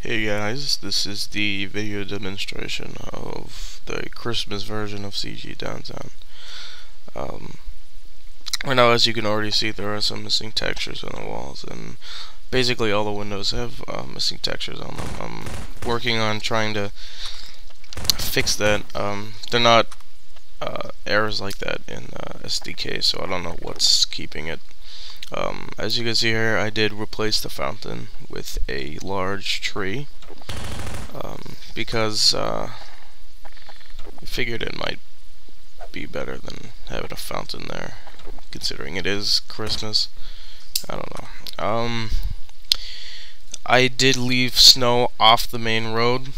Hey guys, this is the video demonstration of the Christmas version of CG Downtown. Um, right now, as you can already see, there are some missing textures on the walls, and basically all the windows have uh, missing textures on them. I'm working on trying to fix that. Um, they're not uh, errors like that in uh, SDK, so I don't know what's keeping it. Um, as you can see here, I did replace the fountain with a large tree um, because uh, I figured it might be better than having a fountain there, considering it is Christmas. I don't know. Um, I did leave snow off the main road,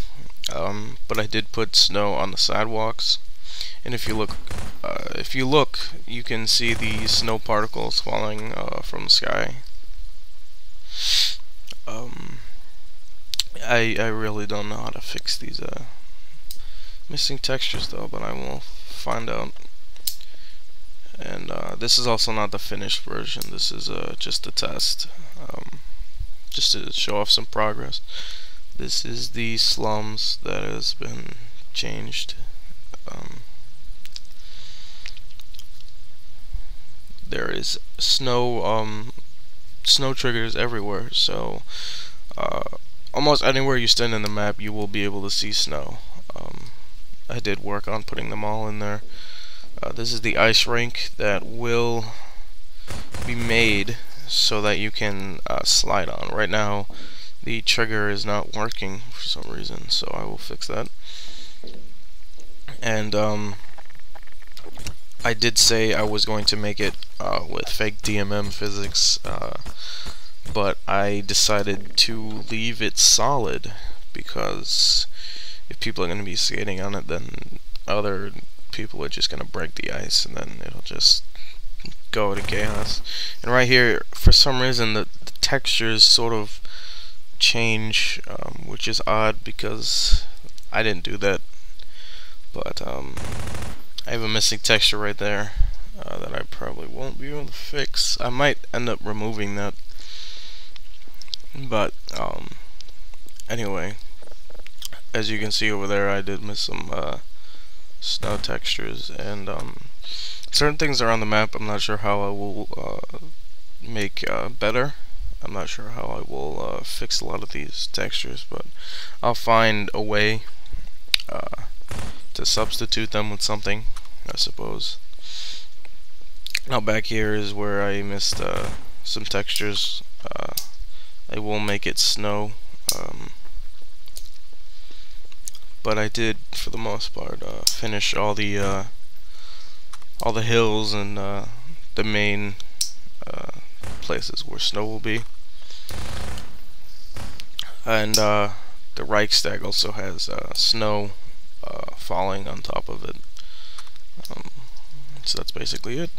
um, but I did put snow on the sidewalks. And if you look uh, if you look, you can see the snow particles falling uh, from the sky. Um, I I really don't know how to fix these uh, missing textures though, but I will find out. And uh, this is also not the finished version. This is uh, just a test, um, just to show off some progress. This is the slums that has been changed. Um, there is snow um, snow triggers everywhere. So uh, almost anywhere you stand in the map you will be able to see snow. Um, I did work on putting them all in there. Uh, this is the ice rink that will be made so that you can uh, slide on. Right now the trigger is not working for some reason so I will fix that. And um, I did say I was going to make it uh, with fake DMM physics, uh, but I decided to leave it solid because if people are going to be skating on it, then other people are just going to break the ice and then it'll just go to chaos. And right here, for some reason, the, the textures sort of change, um, which is odd because I didn't do that. But, um, I have a missing texture right there uh, that I probably won't be able to fix. I might end up removing that. But, um, anyway, as you can see over there, I did miss some uh, snow textures, and um, certain things are on the map I'm not sure how I will uh, make uh, better. I'm not sure how I will uh, fix a lot of these textures, but I'll find a way uh, to substitute them with something, I suppose. Now back here is where I missed uh, some textures. Uh, I will make it snow. Um, but I did, for the most part, uh, finish all the uh, all the hills and uh, the main uh, places where snow will be. And the Reichstag also has snow falling on top of it. Um, so that's basically it.